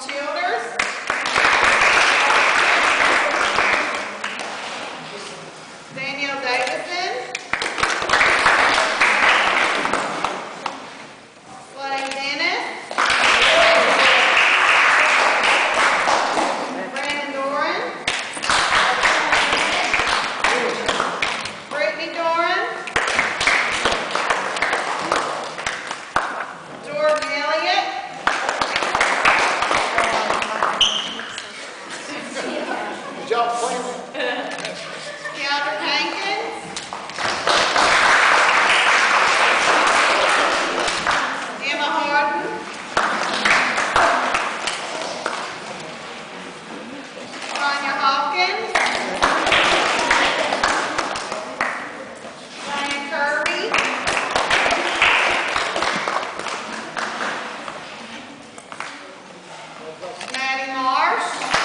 to stop playing. Hankins. Emma Harden. Maddie Marsh.